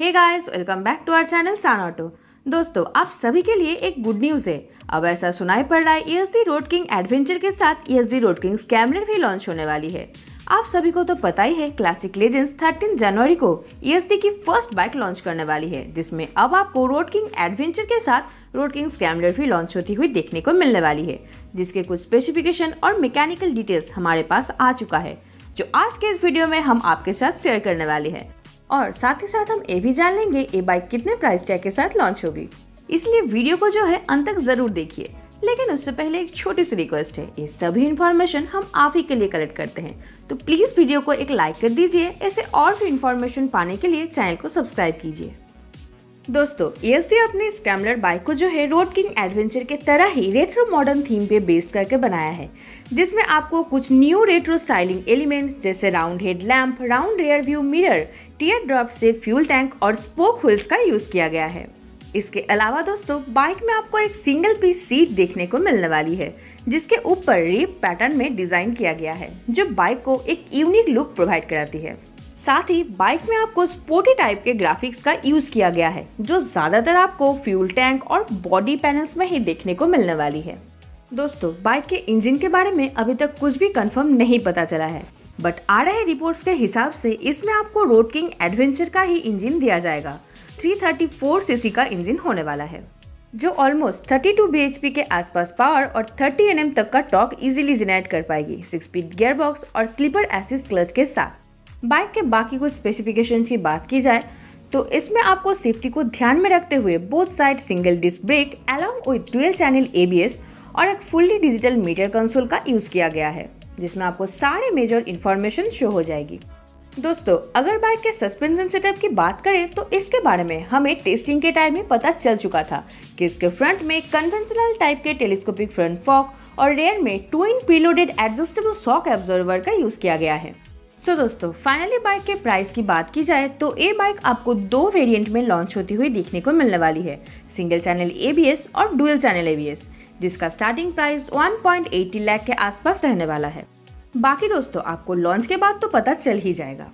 Hey guys welcome back to our channel सान auto दोस्तों, आप सभी के लिए एक गुड न्यूज़ है। अब ऐसा सुनाई पड़ रहा है ई रोड किंग एडवेंचर के साथ ई रोड किंग स्कैमलर भी लॉन्च होने वाली है। आप सभी को तो पता ही है क्लासिक लेजेंड्स 13 जनवरी को ईएसडी की फ़र्स्ट बाइक लॉन्च करने वाली है, जिसमें अब आपको रोड किंग एडवेंचर के साथ रोड किंग स्कैमलर भी लॉन्च होती हुई देखने को मिलने वाली है, जिसके कुछ स्पेसिफिकेशन और मैकेनिकल डिटेल्स हमारे पास आ चुका है, जो आज के इस वीडियो में हम आपके साथ शेयर करने वाले हैं। और साथ ही साथ हम ये भी जान लेंगे ये बाइक कितने प्राइस टैग के साथ लॉन्च होगी। इसलिए वीडियो को जो है अंत तक ज़रूर देखिए। लेकिन उससे पहले एक छोटी सी रिक्वेस्ट है। ये सभी इन्फॉर्मेशन हम आप ही के लिए कलेक्ट करते हैं। तो प्लीज़ वीडियो को एक लाइक कर दीजिए। ऐसे और भी इन्फॉर्मेशन पाने के लिए चैनल को सब्सक्राइब कीजिए। दोस्तों ईएसडी अपनी स्कैमलर बाइक को जो है रोड किंग एडवेंचर के तरह ही रेट्रो मॉडर्न थीम पे बेस्ड करके बनाया है, जिसमें आपको कुछ न्यू रेट्रो स्टाइलिंग एलिमेंट्स जैसे round head lamp round rear view mirror tear drop से फ्यूल टैंक और स्पोक व्हील्स का यूज़ किया गया है। इसके अलावा दोस्तों, बाइक में आपको एक सिंगल पीस सीट देखने को मिलने वाली है, जिसके ऊपर रीप पैटर्न में डिज़ाइन किया गया है, जो बाइक को एक यूनिक लुक प्रोवाइड कराती है। साथ ही बाइक में आपको स्पोर्टी टाइप के ग्राफिक्स का यूज़ किया गया है, जो ज़्यादातर आपको फ्यूल टैंक और बॉडी पैनल्स में ही देखने को मिलने वाली है। दोस्तों, बाइक के इंजन के बारे में अभी तक कुछ भी कंफर्म नहीं पता चला है बट आ रहे रिपोर्ट्स के हिसाब से इसमें आपको रोड किंग एडवेंचर का ही इंजन दिया जाएगा। 334 सीसी का इंजन होने वाला है, जो ऑलमोस्ट 32 bhp के आसपास पावर और 30 एनएम तक का टॉक इजीली जनरेट कर पाएगी। सिक्स स्पीड गियर बॉक्स और स्लीपर एसिस क्लच के साथ। बाइक के बाकी कुछ स्पेसिफिकेशन की बात की जाए तो इसमें आपको सेफ्टी को ध्यान में रखते हुए both side single disc brake along with dual channel ABS और एक फुल्ली डिजिटल मीटर कंसोल का यूज़ किया गया है, जिसमें आपको सारे मेजर इन्फॉर्मेशन शो हो जाएगी। दोस्तों, अगर बाइक के सस्पेंशन सेटअप की बात करें तो इसके बारे में हमें टेस्टिंग के टाइम में पता चल चुका था कि इसके फ्रंट में कन्वेंशनल टाइप के टेलीस्कोपिक फ्रंट फॉक और रेयर में twin preloaded adjustable shock absorber का यूज़ किया गया है। सो so, दोस्तों फाइनली बाइक के प्राइस की बात की जाए तो ए बाइक आपको दो वेरिएंट में लॉन्च होती हुई देखने को मिलने वाली है। सिंगल चैनल एबीएस और डुअल चैनल एबीएस जिसका स्टार्टिंग प्राइस 1.80 लाख के आसपास रहने वाला है। बाकी दोस्तों आपको लॉन्च के बाद तो पता चल ही जाएगा।